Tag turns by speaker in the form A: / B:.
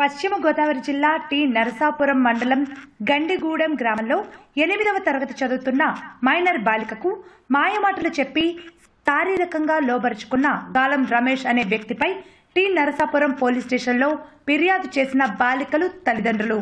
A: పశ్చిమ గోదావరి జిల్లా టి నరసాపురం మండలం గండిగూడెం గ్రామంలో ఎనిమిదవ తరగతి చదువుతున్న మైనర్ బాలికకు మాయమాటలు చెప్పి శారీరకంగా లోబరుచుకున్న గాలం రమేష్ అనే వ్యక్తిపై టి నరసాపురం పోలీస్ స్టేషన్లో ఫిర్యాదు చేసిన బాలికలు తల్లిదండ్రులు.